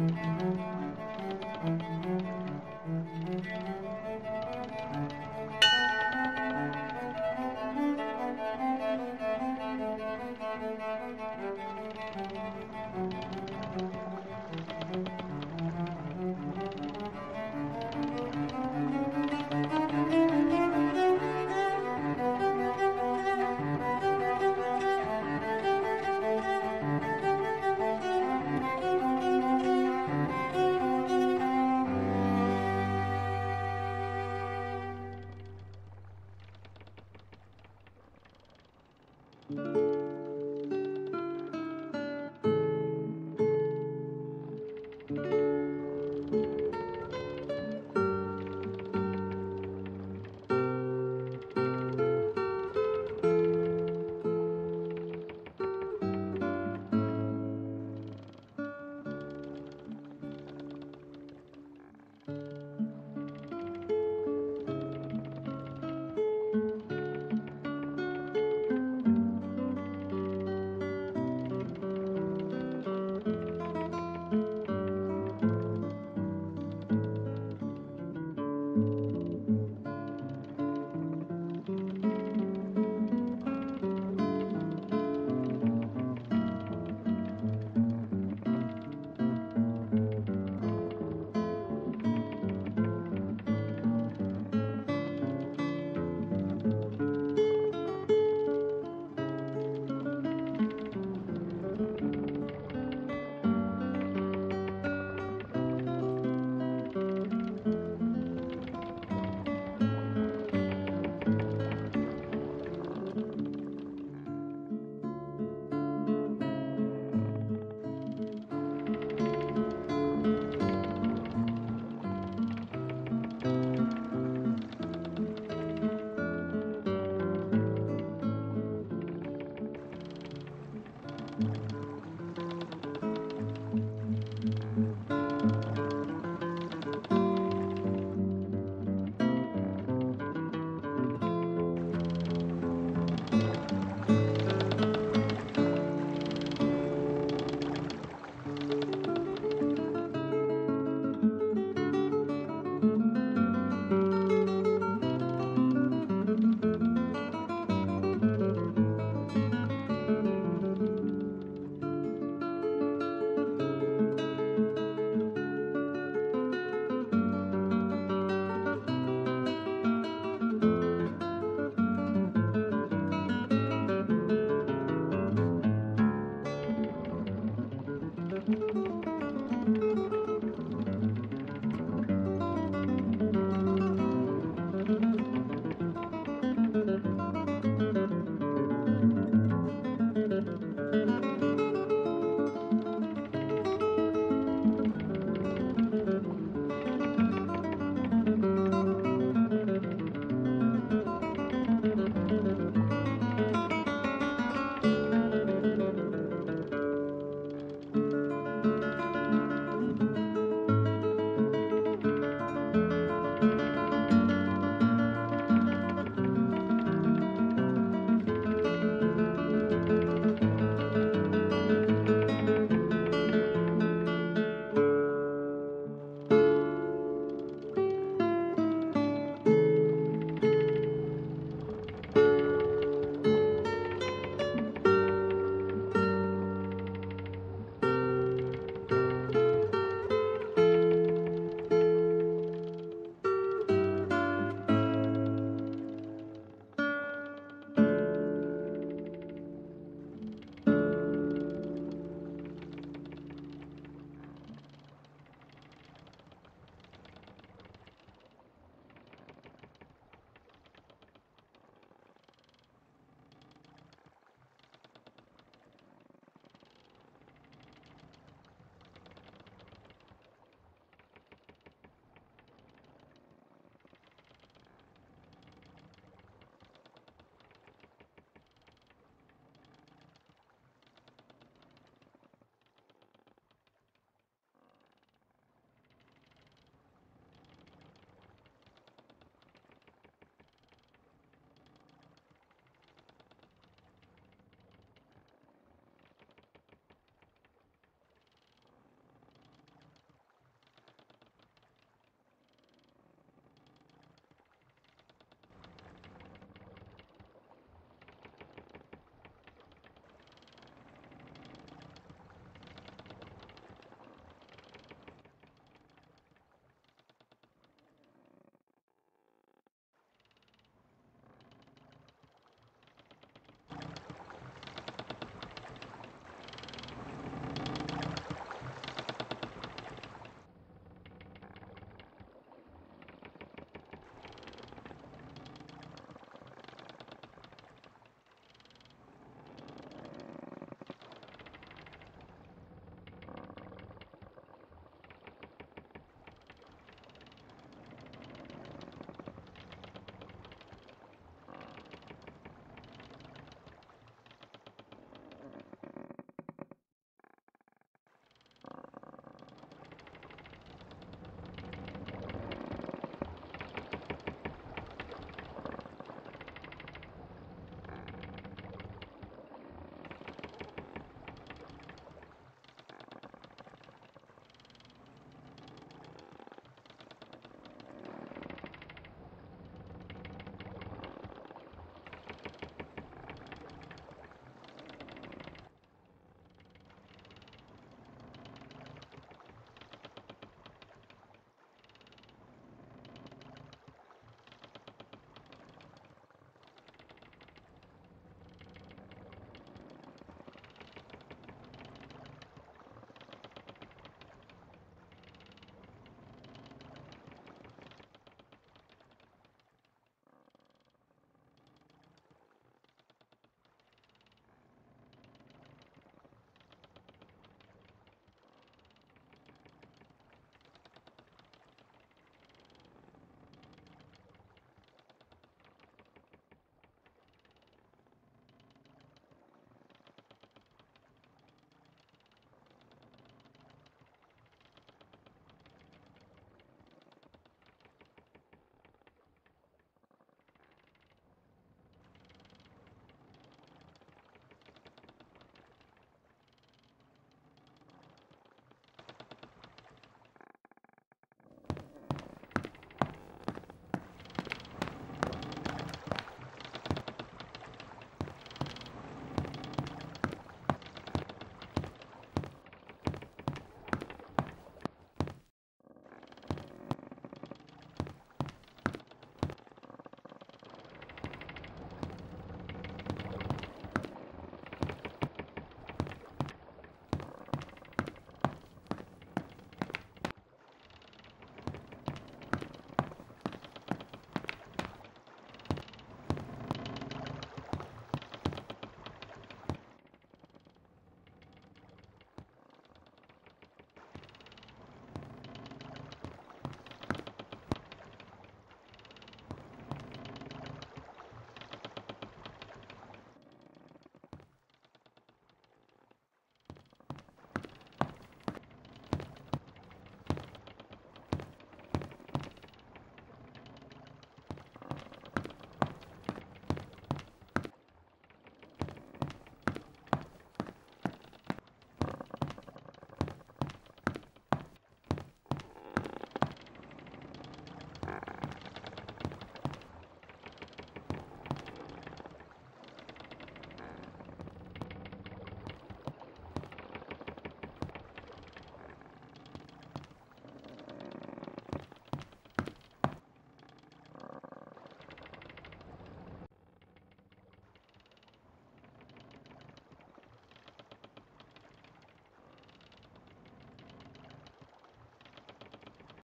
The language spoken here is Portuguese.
Música